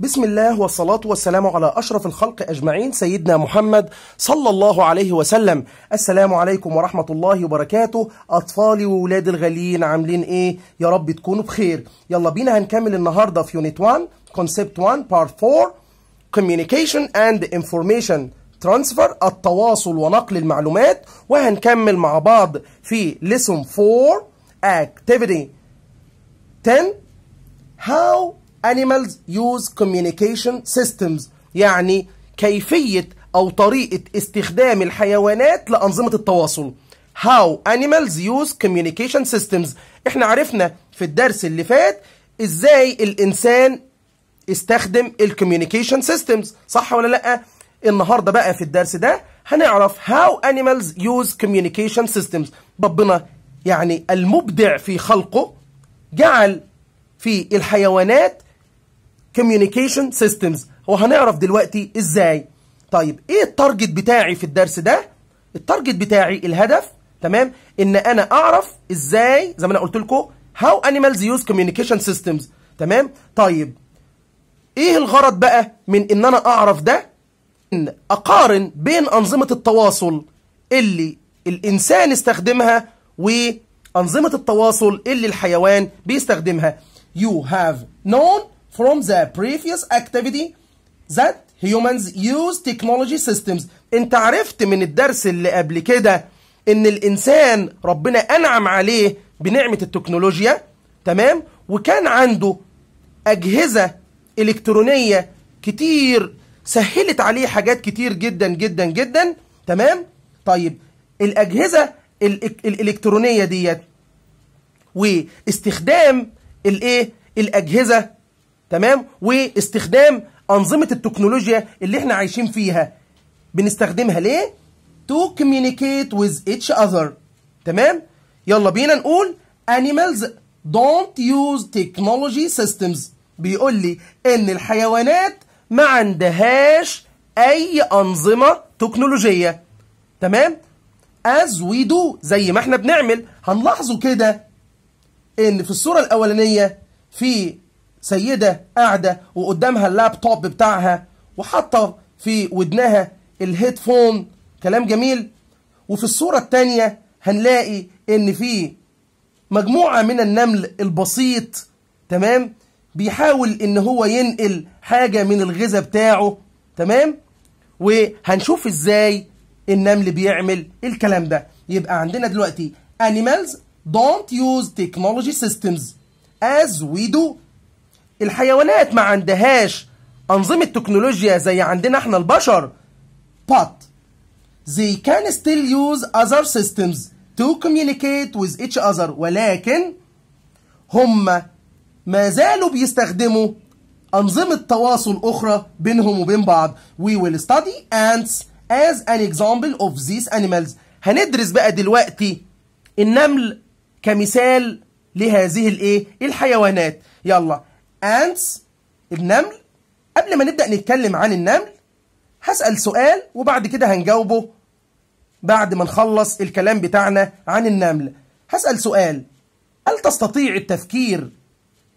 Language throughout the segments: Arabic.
بسم الله والصلاة والسلام على أشرف الخلق أجمعين سيدنا محمد صلى الله عليه وسلم. السلام عليكم ورحمة الله وبركاته. أطفالي وولاد الغاليين عاملين إيه؟ يا رب تكونوا بخير. يلا بينا هنكمل النهاردة في يونت 1 Concept 1 Part 4 Communication and Information Transfer التواصل ونقل المعلومات. وهنكمل مع بعض في Lesson 4 Activity 10 How animals use communication systems يعني كيفية أو طريقة استخدام الحيوانات لأنظمة التواصل. How animals use communication systems. إحنا عرفنا في الدرس اللي فات إزاي الإنسان استخدم ال communication systems صح ولا لأ؟ النهارده بقى في الدرس ده هنعرف how animals use communication systems. ربنا يعني المبدع في خلقه جعل في الحيوانات communication systems. وهنعرف دلوقتي إزاي. طيب إيه ال target بتاعي في الدرس ده؟ ال target بتاعي الهدف تمام؟ إن أنا أعرف إزاي زي ما أنا قلت لكم how animals use communication systems تمام؟ طيب إيه الغرض بقى من إن أنا أعرف ده؟ إن أقارن بين أنظمة التواصل اللي الإنسان استخدمها وأنظمة التواصل اللي الحيوان بيستخدمها. You have known from the previous activity that humans use technology systems. انت عرفت من الدرس اللي قبل كده إن الإنسان ربنا أنعم عليه بنعمة التكنولوجيا تمام؟ وكان عنده أجهزة إلكترونية كتير سهلت عليه حاجات كتير جدا جدا جدا تمام؟ طيب الأجهزة الإلكترونية ديت واستخدام الايه الأجهزة تمام؟ واستخدام أنظمة التكنولوجيا اللي إحنا عايشين فيها. بنستخدمها ليه؟ To communicate with each other. تمام؟ يلا بينا نقول animals don't use technology systems. بيقول لي إن الحيوانات ما عندهاش أي أنظمة تكنولوجية. تمام؟ As we do. زي ما إحنا بنعمل. هنلاحظوا كده إن في الصورة الأولانية في سيدة قاعدة وقدامها اللابتوب بتاعها وحاطة في ودنها الهيدفون. كلام جميل. وفي الصورة التانية هنلاقي إن في مجموعة من النمل البسيط تمام؟ بيحاول إن هو ينقل حاجة من الغذاء بتاعه تمام؟ وهنشوف إزاي النمل بيعمل الكلام ده. يبقى عندنا دلوقتي animals don't use technology systems as we do. الحيوانات ما عندهاش أنظمة تكنولوجيا زي عندنا إحنا البشر but they can still use other systems to communicate with each other ولكن هم ما زالوا بيستخدموا أنظمة تواصل أخرى بينهم وبين بعض. We will study ants as an example of these animals. هندرس بقى دلوقتي النمل كمثال لهذه الإيه؟ الحيوانات. يلا ants النمل قبل ما نبدأ نتكلم عن النمل هسأل سؤال وبعد كده هنجاوبه بعد ما نخلص الكلام بتاعنا عن النمل. هسأل سؤال هل تستطيع التفكير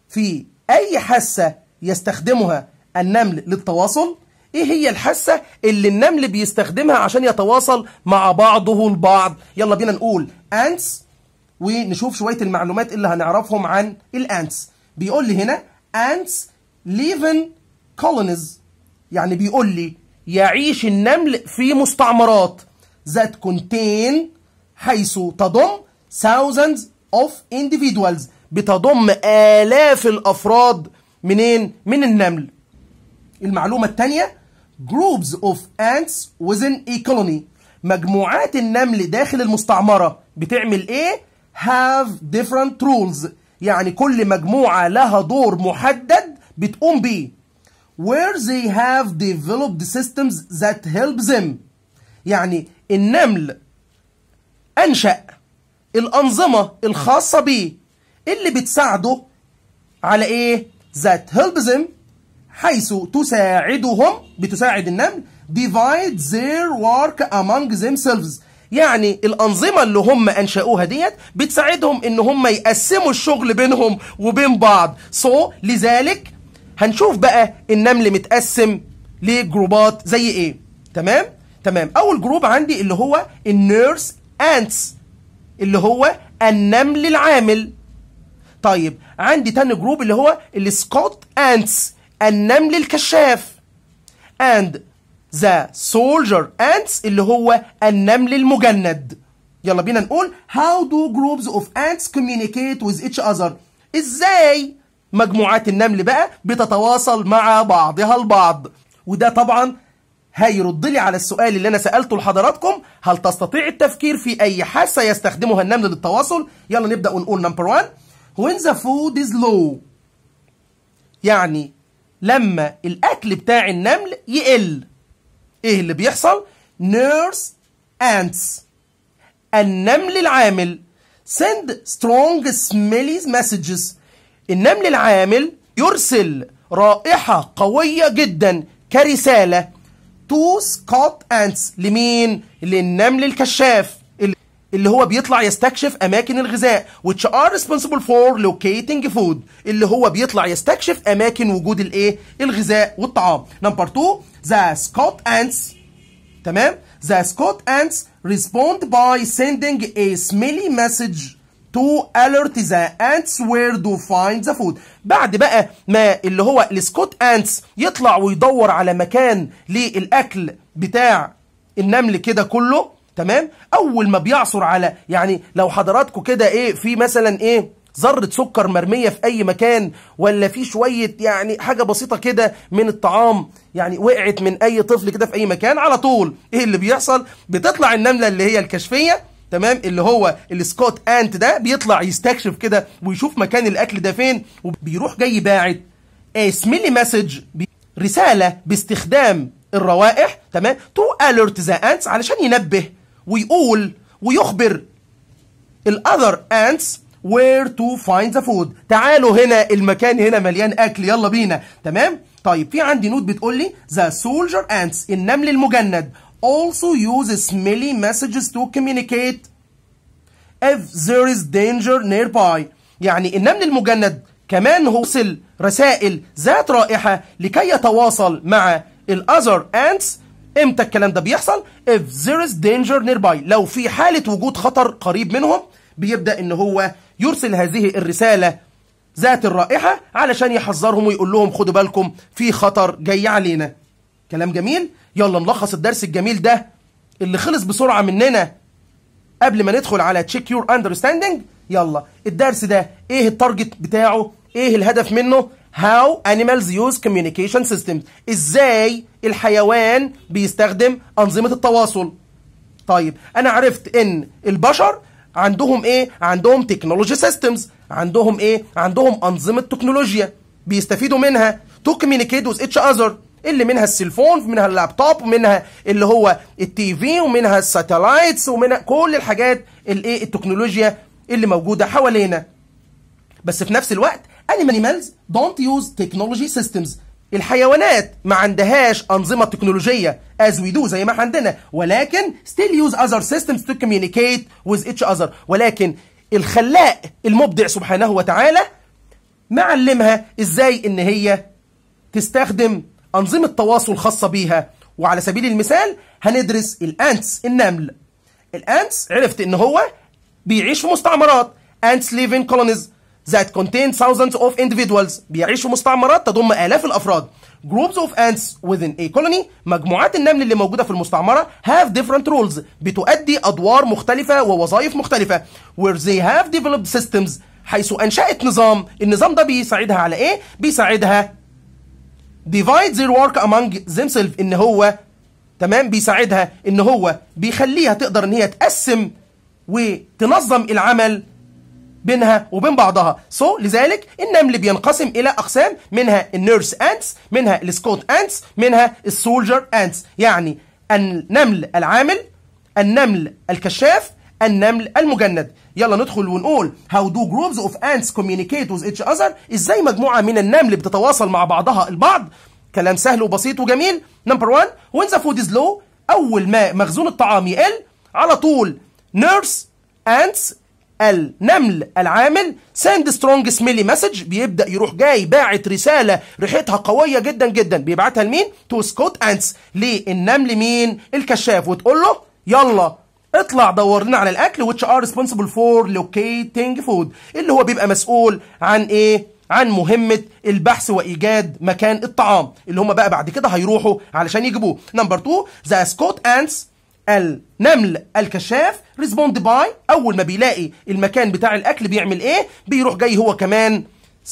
في أي حاسة يستخدمها النمل للتواصل؟ إيه هي الحاسة اللي النمل بيستخدمها عشان يتواصل مع بعضه البعض؟ يلا بينا نقول ants ونشوف شوية المعلومات اللي هنعرفهم عن الانتس. بيقول لي هنا ants in colonies يعني بيقول لي يعيش النمل في مستعمرات that contain حيث تضم thousands of individuals بتضم آلاف الأفراد منين؟ من النمل. المعلومة الثانية groups of ants within a colony مجموعات النمل داخل المستعمرة بتعمل إيه؟ have different rules يعني كل مجموعة لها دور محدد بتقوم بيه. Where they have developed systems that help them. يعني النمل أنشأ الأنظمة الخاصة بيه. اللي بتساعده على إيه؟ that help them حيث تساعدهم بتساعد النمل divide their work among themselves. يعني الأنظمة اللي هم أنشأوها ديت بتساعدهم إن هم يقسموا الشغل بينهم وبين بعض. So لذلك هنشوف بقى النمل متقسم لجروبات زي إيه. تمام؟ تمام. أول group عندي اللي هو ال nurse ants اللي هو النمل العامل. طيب عندي تاني group اللي هو ال scout ants النمل الكشاف. And the soldier ants اللي هو النمل المجند. يلا بينا نقول how do groups of ants communicate with each other? إزاي مجموعات النمل بقى بتتواصل مع بعضها البعض؟ وده طبعا هيرد لي على السؤال اللي أنا سألته لحضراتكم. هل تستطيع التفكير في أي حاسه يستخدمها النمل للتواصل؟ يلا نبدأ ونقول نمبر 1 when the food is low. يعني لما الأكل بتاع النمل يقل. إيه اللي بيحصل؟ Nurse ants. النمل العامل. Send strong smelly messages. النمل العامل يرسل رائحة قوية جدا كرسالة. To Scott ants. لمين؟ للنمل الكشاف. اللي هو بيطلع يستكشف أماكن الغذاء which are responsible for locating food اللي هو بيطلع يستكشف أماكن وجود الإيه؟ الغذاء والطعام. number 2 the scout ants تمام؟ the scout ants respond by sending a smelly message to alert the ants where to find the food بعد بقى ما اللي هو ال scout ants يطلع ويدور على مكان للأكل بتاع النمل كده كله تمام؟ أول ما بيعثر على يعني لو حضراتكم كده إيه في مثلا إيه ذرة سكر مرمية في أي مكان ولا في شوية يعني حاجة بسيطة كده من الطعام يعني وقعت من أي طفل كده في أي مكان على طول إيه اللي بيحصل؟ بتطلع النملة اللي هي الكشفية تمام؟ اللي هو ال scout ant ده بيطلع يستكشف كده ويشوف مكان الأكل ده فين وبيروح جاي باعت smelly message رسالة باستخدام الروائح تمام؟ to alert the ants علشان ينبه ويقول ويخبر ال other ants where to find the food. تعالوا هنا المكان هنا مليان أكل. يلا بينا. تمام؟ طيب في عندي note بتقول لي the soldier ants النمل المجند also use smelly messages to communicate if there is danger nearby. يعني النمل المجند كمان هو وصل رسائل ذات رائحة لكي يتواصل مع ال other ants إمتى الكلام ده بيحصل؟ if there is danger nearby. لو في حالة وجود خطر قريب منهم بيبدأ إن هو يرسل هذه الرسالة ذات الرائحة علشان يحذرهم ويقول لهم خدوا بالكم في خطر جاي علينا. كلام جميل؟ يلا نلخص الدرس الجميل ده اللي خلص بسرعة مننا قبل ما ندخل على check your understanding يلا الدرس ده إيه ال target بتاعه؟ إيه الهدف منه؟ How animals use communication systems. إزاي الحيوان بيستخدم أنظمة التواصل. طيب أنا عرفت إن البشر عندهم إيه؟ عندهم technology systems عندهم إيه؟ عندهم أنظمة تكنولوجيا بيستفيدوا منها to communicate with each other اللي منها ال cellphone منها اللابتوب ومنها اللي هو ال TV ومنها ال satellites ومنها كل الحاجات الايه التكنولوجيا اللي موجودة حوالينا. بس في نفس الوقت animals don't use technology systems. الحيوانات ما عندهاش أنظمة تكنولوجية as we do زي ما عندنا. ولكن still use other systems to communicate with each other. ولكن الخلاق المبدع سبحانه وتعالى معلمها إزاي إن هي تستخدم أنظمة تواصل خاصة بيها. وعلى سبيل المثال هندرس الأنتس النمل. الأنتس عرفت إن هو بيعيش في مستعمرات. Live in colonies. That contain thousands of individuals بيعيش في مستعمرات تضم آلاف الأفراد. Groups of ants within a colony مجموعات النمل اللي موجودة في المستعمرة have different roles. بتؤدي أدوار مختلفة ووظائف مختلفة. Where they have developed systems حيث أنشأت نظام. النظام ده بيساعدها على إيه؟ بيساعدها. Divide their work among themselves. إن هو تمام؟ بيساعدها. إن هو بيخليها تقدر إن هي تقسم وتنظم العمل. بينها وبين بعضها. so so, لذلك النمل بينقسم إلى أقسام منها ال nurse ants منها ال scout ants منها ال soldier ants. يعني النمل العامل النمل الكشاف النمل المجند. يلا ندخل ونقول how do groups of ants communicate with each other إزاي مجموعة من النمل بتتواصل مع بعضها البعض؟ كلام سهل وبسيط وجميل. number 1 when the food is low أول ما مخزون الطعام يقل على طول nurse ants النمل العامل. Send strong smelly message. بيبدأ يروح جاي باعت رسالة ريحتها قوية جدا جدا. بيبعتها لمين؟ to scout ants للنمل مين؟ الكشاف. وتقول له يلا اطلع دور لنا على الأكل which are responsible for locating food. اللي هو بيبقى مسؤول عن إيه؟ عن مهمة البحث وإيجاد مكان الطعام. اللي هم بقى بعد كده هيروحوا علشان يجيبوه. number 2 the scout ants النمل الكشاف respond by أول ما بيلاقي المكان بتاع الأكل بيعمل إيه؟ بيروح جاي هو كمان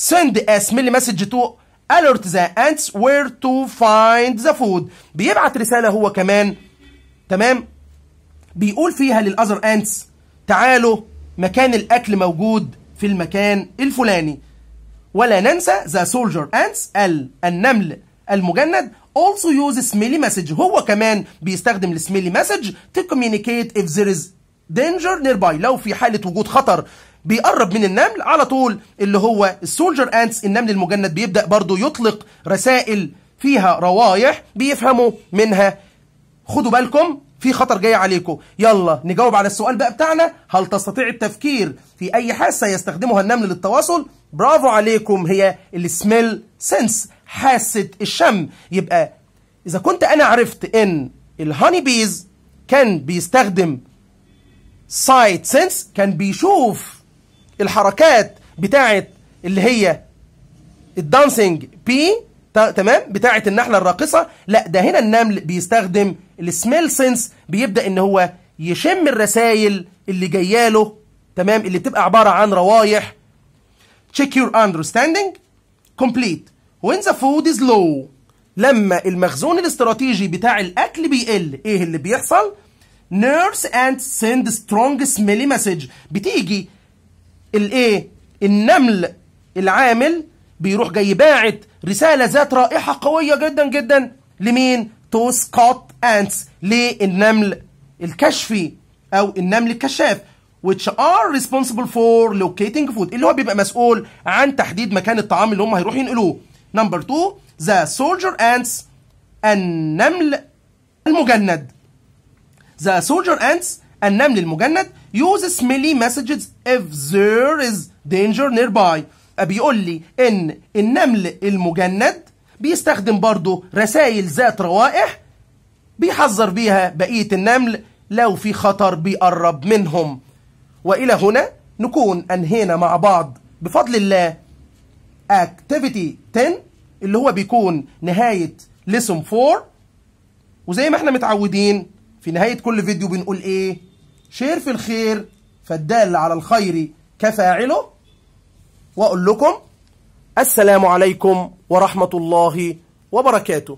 send a smelly message to alert the ants where to find the food. بيبعت رسالة هو كمان. تمام؟ بيقول فيها لل other ants تعالوا مكان الأكل موجود في المكان الفلاني. ولا ننسى the soldier ants النمل المجند also use smelly message. هو كمان بيستخدم ال smelly message to communicate if there is danger nearby. لو في حالة وجود خطر بيقرب من النمل على طول اللي هو ال soldier ants النمل المجند بيبدأ برضو يطلق رسائل فيها روايح بيفهموا منها. خدوا بالكم في خطر جاي عليكم. يلا نجاوب على السؤال بقى بتاعنا. هل تستطيع التفكير في أي حاسه يستخدمها النمل للتواصل؟ برافو عليكم هي ال smell sense حاسه الشم. يبقى إذا كنت أنا عرفت إن ال honey bees كان بيستخدم sight sense كان بيشوف الحركات بتاعت اللي هي ال dancing bee تمام؟ بتاعه النحلة الراقصة. لا ده هنا النمل بيستخدم ال smell sense بيبدأ إن هو يشم الرسائل اللي جاية له تمام؟ اللي بتبقى عبارة عن روايح. Check your understanding. Complete. When the food is low لما المخزون الاستراتيجي بتاع الأكل بيقل إيه اللي بيحصل؟ Nurse ant send strong smelly message. بتيجي الايه النمل العامل بيروح جاي باعت رسالة ذات رائحة قوية جدا جدا. لمين؟ to scout ants للنمل الكشفي أو النمل الكشاف which are responsible for locating food. اللي هو بيبقى مسؤول عن تحديد مكان الطعام اللي هم هيروحوا ينقلوه. نمبر 2 the soldier ants النمل المجند. The soldier ants النمل المجند use smelly messages if there is danger nearby. بيقول لي إن النمل المجند بيستخدم برضه رسائل ذات روائح بيحذر بيها بقية النمل لو في خطر بيقرب منهم. وإلى هنا نكون أنهينا مع بعض. بفضل الله Activity 10 اللي هو بيكون نهاية Lesson 4 وزي ما إحنا متعودين في نهاية كل فيديو بنقول إيه؟ شير في الخير فالدال على الخير كفاعله. وأقول لكم السلام عليكم ورحمة الله وبركاته.